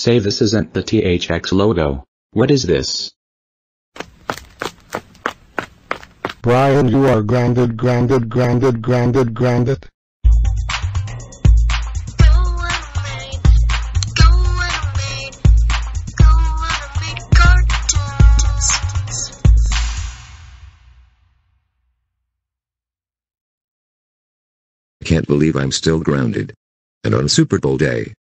Say this isn't the THX logo. What is this? Brian, you are grounded, grounded, grounded, grounded, grounded. Can't believe I'm still grounded. And on Super Bowl day.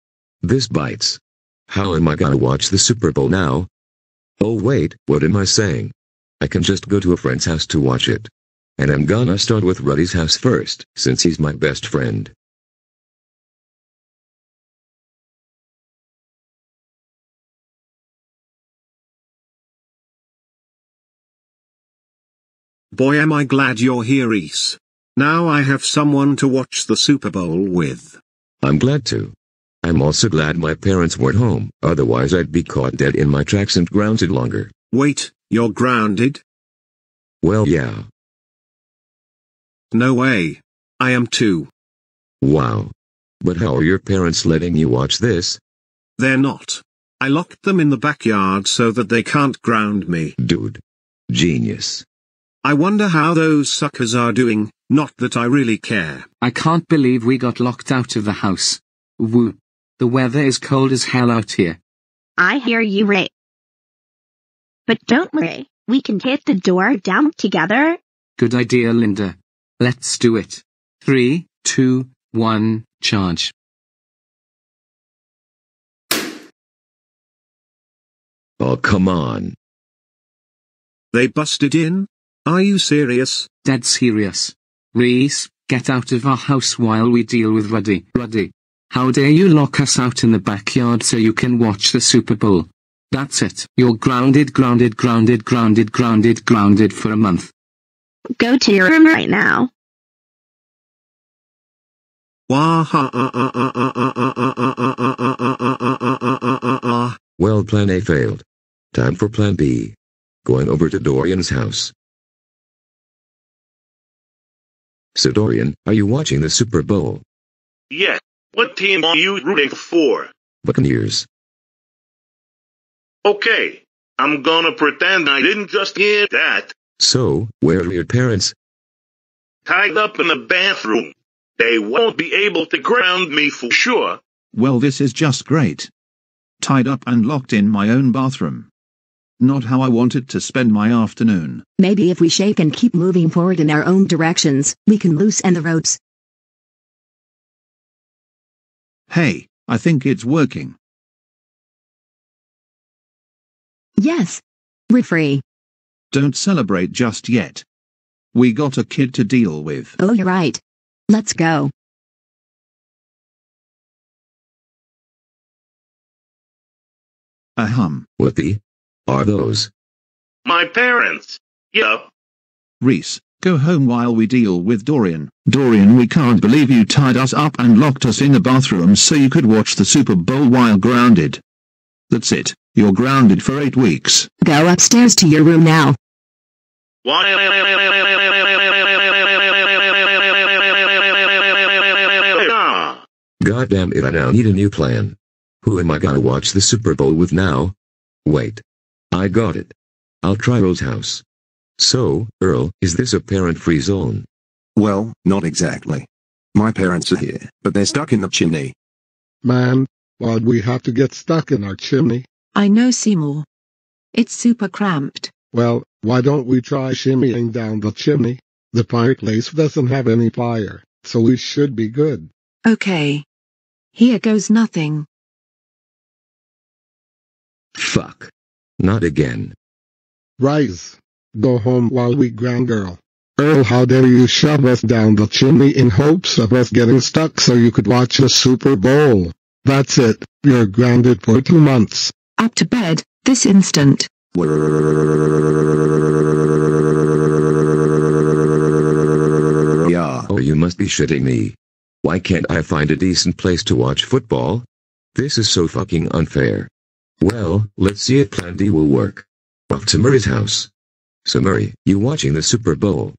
This bites. How am I gonna watch the Super Bowl now? Oh wait, what am I saying? I can just go to a friend's house to watch it. And I'm gonna start with Ruddy's house first, since he's my best friend. Boy am I glad you're here Rhys. Now I have someone to watch the Super Bowl with. I'm glad to. I'm also glad my parents weren't home, otherwise I'd be caught dead in my tracks and grounded longer. Wait, you're grounded? Well yeah. No way. I am too. Wow. But how are your parents letting you watch this? They're not. I locked them in the backyard so that they can't ground me. Dude. Genius. I wonder how those suckers are doing, not that I really care. I can't believe we got locked out of the house. Woo. The weather is cold as hell out here. I hear you, Ray. But don't worry, we can hit the door down together. Good idea, Linda. Let's do it. Three, two, one, charge. Oh come on. They busted in? Are you serious? Dead serious. Rhys, get out of our house while we deal with Ruddy. Ruddy. How dare you lock us out in the backyard so you can watch the Super Bowl? That's it. You're grounded, grounded, grounded, grounded, grounded, grounded for a month. Go to your room right now. Wah Well plan A failed. Time for plan B. Going over to Dorian's house. So Dorian, are you watching the Super Bowl? Yeah. What team are you rooting for? Buccaneers. Okay. I'm gonna pretend I didn't just hear that. So, where are your parents? Tied up in the bathroom. They won't be able to ground me for sure. Well this is just great. Tied up and locked in my own bathroom. Not how I wanted to spend my afternoon. Maybe if we shake and keep moving forward in our own directions, we can loosen the ropes. Hey, I think it's working. Yes. We're free. Don't celebrate just yet. We got a kid to deal with. Oh, you're right. Let's go. Ahem. What the? Are those? My parents. Yup. Rhys, go home while we deal with Dorian. Dorian, we can't believe you tied us up and locked us in the bathroom so you could watch the Super Bowl while grounded. That's it. You're grounded for eight weeks. Go upstairs to your room now. Why? God damn it I now need a new plan. Who am I gonna watch the Super Bowl with now? Wait. I got it. I'll try Rose house. So, Earl, is this a parent-free zone? Well, not exactly. My parents are here, but they're stuck in the chimney. Man, why'd we have to get stuck in our chimney? I know Seymour. It's super cramped. Well, why don't we try shimmying down the chimney? The fireplace doesn't have any fire, so we should be good. Okay. Here goes nothing. Fuck. Not again. Rise. Go home while we ground girl. Earl, how dare you shove us down the chimney in hopes of us getting stuck so you could watch the Super Bowl? That's it. You're grounded for two months. Up to bed, this instant. Yeah. Oh you must be shitting me. Why can't I find a decent place to watch football? This is so fucking unfair. Well, let's see if plan D will work. Off to Murray's house. So Murray, you watching the Super Bowl?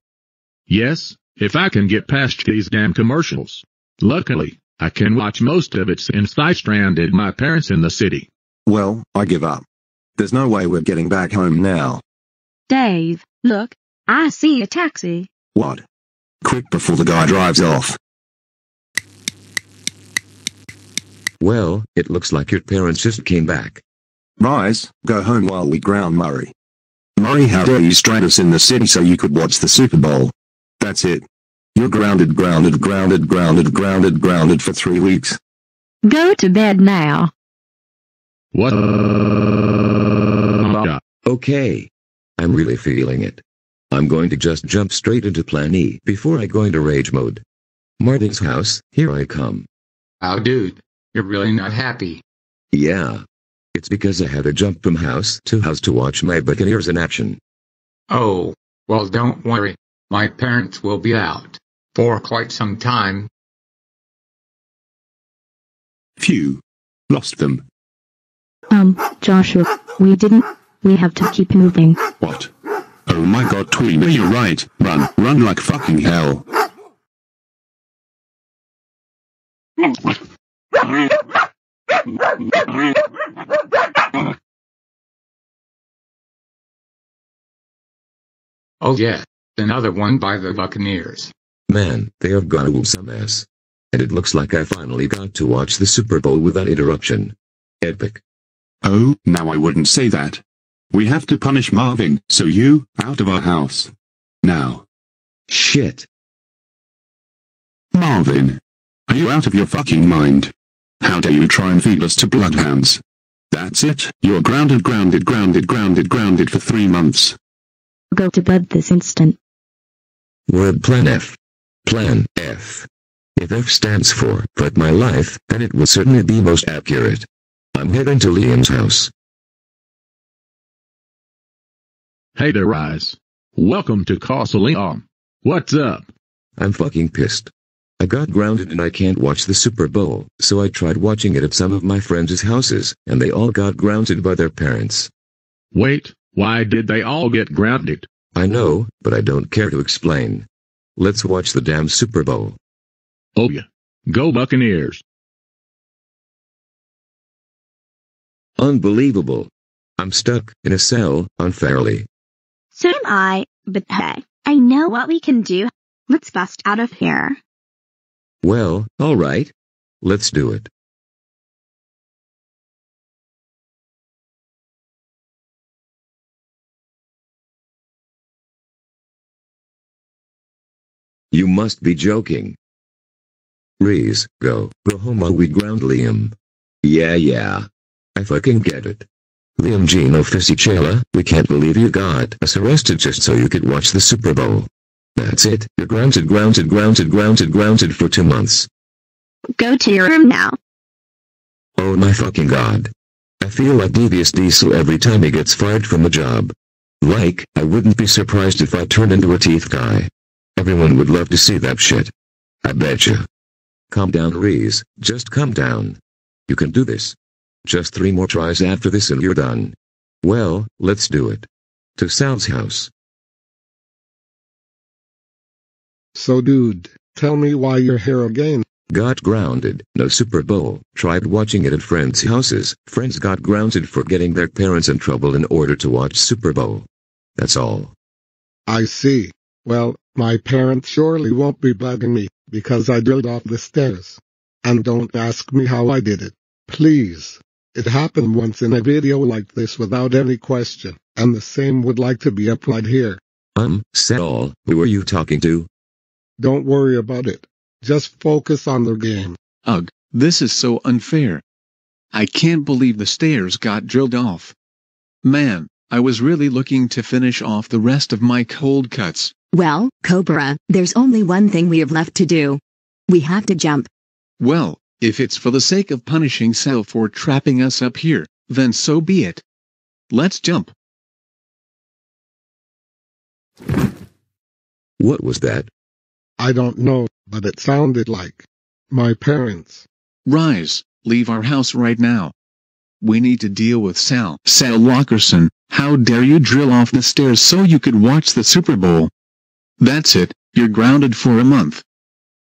Yes, if I can get past these damn commercials. Luckily, I can watch most of it since I stranded my parents in the city. Well, I give up. There's no way we're getting back home now. Dave, look, I see a taxi. What? Quick before the guy drives off. Well, it looks like your parents just came back. Rise, go home while we ground Murray. Murray, how dare you strand us in the city so you could watch the Super Bowl? That's it. You're grounded, grounded, grounded, grounded, grounded, grounded for three weeks. Go to bed now. What? Okay. I'm really feeling it. I'm going to just jump straight into plan E before I go into rage mode. Martin's house, here I come. Oh dude, you're really not happy. Yeah. It's because I had to jump from house to house to watch my Buccaneers in action. Oh, well don't worry. My parents will be out. For quite some time. Phew. Lost them. Um, Joshua, we didn't. We have to keep moving. What? Oh my god, Tweena, you're right. Run, run like fucking hell. Oh yeah, another one by the Buccaneers. Man, they have gone to some ass. And it looks like I finally got to watch the Super Bowl without interruption. Epic. Oh, now I wouldn't say that. We have to punish Marvin, so you, out of our house. Now. Shit. Marvin. Are you out of your fucking mind? How dare you try and feed us to bloodhounds? That's it, you're grounded, grounded, grounded, grounded, grounded for three months. Go to bed this instant. Word Plan F. Plan F. If F stands for But My Life, then it will certainly be most accurate. I'm heading to Liam's house. Hey there, Rise. Welcome to Castle Liam. What's up? I'm fucking pissed. I got grounded and I can't watch the Super Bowl, so I tried watching it at some of my friends' houses, and they all got grounded by their parents. Wait, why did they all get grounded? I know, but I don't care to explain. Let's watch the damn Super Bowl. Oh yeah. Go Buccaneers. Unbelievable. I'm stuck in a cell, unfairly. So am I, but hey, I know what we can do. Let's bust out of here. Well, alright. Let's do it. You must be joking. Rhys, go, go home while we ground Liam. Yeah yeah. I fucking get it. Liam Gino Fisichella, we can't believe you got us arrested just so you could watch the Super Bowl. That's it, you're grounded grounded grounded grounded grounded for two months. Go to your room now. Oh my fucking god. I feel like Devious Diesel every time he gets fired from a job. Like, I wouldn't be surprised if I turned into a teeth guy. Everyone would love to see that shit. I betcha. Calm down Rhys, just calm down. You can do this. Just three more tries after this and you're done. Well, let's do it. To Sal's house. So dude, tell me why you're here again. Got grounded, no Super Bowl, tried watching it at friends' houses, friends got grounded for getting their parents in trouble in order to watch Super Bowl. That's all. I see. Well, my parents surely won't be bugging me, because I drilled off the stairs. And don't ask me how I did it. Please. It happened once in a video like this without any question, and the same would like to be applied here. Um, Sal, who are you talking to? Don't worry about it. Just focus on the game. Ugh, this is so unfair. I can't believe the stairs got drilled off. Man, I was really looking to finish off the rest of my cold cuts. Well, Cobra, there's only one thing we have left to do. We have to jump. Well, if it's for the sake of punishing Sal for trapping us up here, then so be it. Let's jump. What was that? I don't know, but it sounded like my parents. Rise, leave our house right now. We need to deal with Sal. Sal Lockerson, how dare you drill off the stairs so you could watch the Super Bowl? That's it, you're grounded for a month.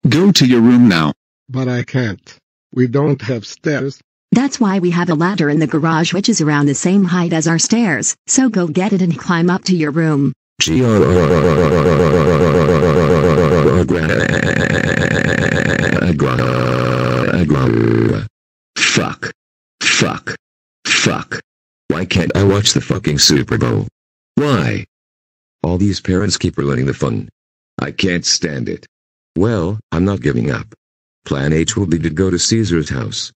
Go to your room now. But I can't. We don't have stairs. That's why we have a ladder in the garage which is around the same height as our stairs, so go get it and climb up to your room. Fuck. Fuck. Fuck. Why can't I watch the fucking Super Bowl? Why? All these parents keep ruining the fun. I can't stand it. Well, I'm not giving up. Plan H will be to go to Caesar's house.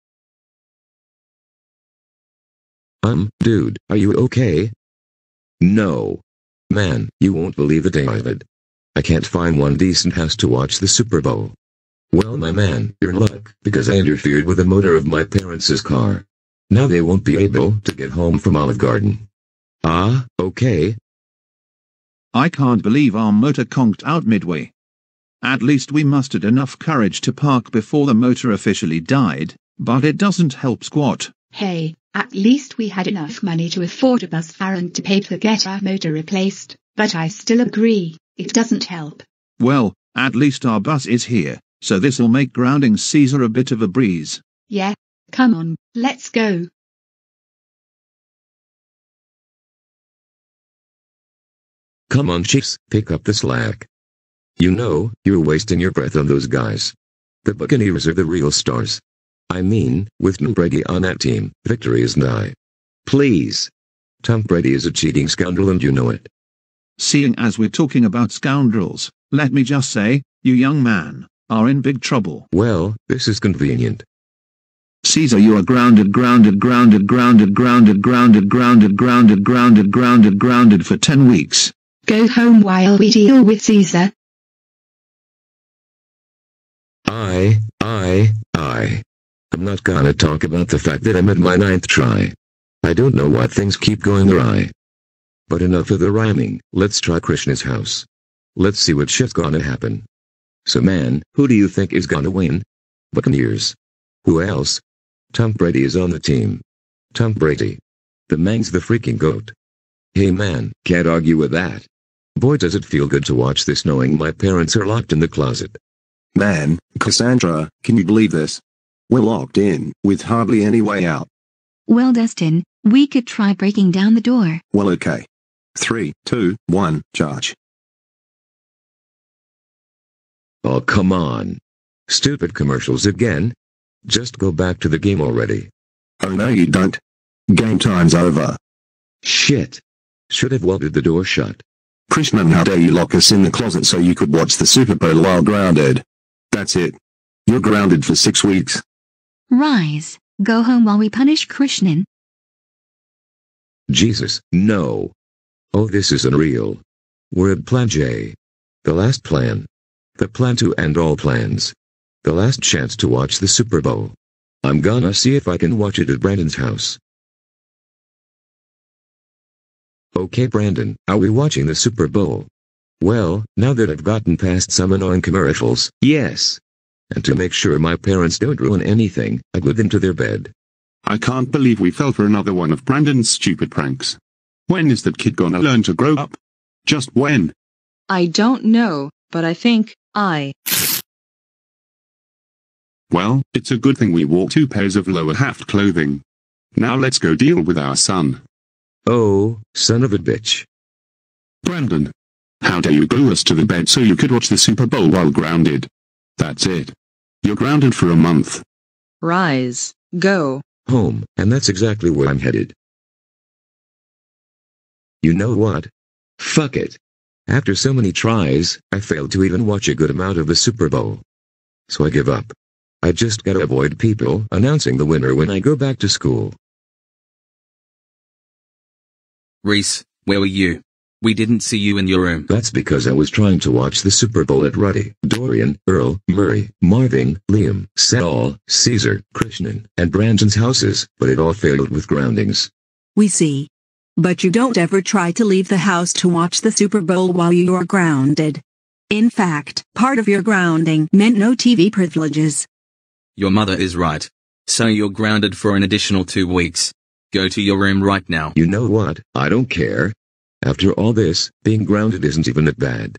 Um, dude, are you okay? No. Man, you won't believe it, David. I can't find one decent house to watch the Super Bowl. Well my man, you're in luck, because I interfered with the motor of my parents' car. Now they won't be able to get home from Olive Garden. Ah, okay. I can't believe our motor conked out midway. At least we mustered enough courage to park before the motor officially died, but it doesn't help squat. Hey, at least we had enough money to afford a bus fare and to pay to get our motor replaced, but I still agree, it doesn't help. Well, at least our bus is here, so this'll make grounding Caesar a bit of a breeze. Yeah, come on, let's go. Come on Chiefs, pick up the slack. You know, you're wasting your breath on those guys. The Buccaneers are the real stars. I mean, with Tom Brady on that team, victory is nigh. Please. Tom Brady is a cheating scoundrel and you know it. Seeing as we're talking about scoundrels, let me just say, you young man, are in big trouble. Well, this is convenient. Caesar you are grounded grounded grounded grounded grounded grounded grounded grounded grounded grounded grounded for 10 weeks. Go home while we deal with Caesar. I, I, I. I'm not gonna talk about the fact that I'm at my ninth try. I don't know why things keep going awry. But enough of the rhyming, let's try Krishna's house. Let's see what shit's gonna happen. So man, who do you think is gonna win? Buccaneers. Who else? Tom Brady is on the team. Tom Brady. The man's the freaking goat. Hey man, can't argue with that. Boy does it feel good to watch this knowing my parents are locked in the closet. Man, Cassandra, can you believe this? We're locked in, with hardly any way out. Well, Dustin, we could try breaking down the door. Well okay. Three, two, one, charge. Oh come on. Stupid commercials again? Just go back to the game already. Oh no you don't. Game time's over. Shit. Should have welded the door shut. Krishnan how dare you lock us in the closet so you could watch the Super Bowl while grounded. That's it. You're grounded for six weeks. Rise, go home while we punish Krishnan. Jesus, no. Oh this is unreal. We're at Plan J. The last plan. The plan to end all plans. The last chance to watch the Super Bowl. I'm gonna see if I can watch it at Brandon's house. Okay Brandon, are we watching the Super Bowl? Well, now that I've gotten past some annoying commercials, yes. And to make sure my parents don't ruin anything, I put them to their bed. I can't believe we fell for another one of Brandon's stupid pranks. When is that kid gonna learn to grow up? Just when? I don't know, but I think, I. Well, it's a good thing we wore two pairs of lower half clothing. Now let's go deal with our son. Oh, son of a bitch. Brandon. How dare you glue us to the bed so you could watch the Super Bowl while grounded? That's it. You're grounded for a month. Rise, go. Home, and that's exactly where I'm headed. You know what? Fuck it. After so many tries, I failed to even watch a good amount of the Super Bowl. So I give up. I just gotta avoid people announcing the winner when I go back to school. Rhys, where were you? We didn't see you in your room. That's because I was trying to watch the Super Bowl at Ruddy, Dorian, Earl, Murray, Marvin, Liam, Saul, Caesar, Krishnan, and Brandon's houses, but it all failed with groundings. We see. But you don't ever try to leave the house to watch the Super Bowl while you are grounded. In fact, part of your grounding meant no TV privileges. Your mother is right. So you're grounded for an additional two weeks. Go to your room right now. You know what? I don't care. After all this, being grounded isn't even that bad.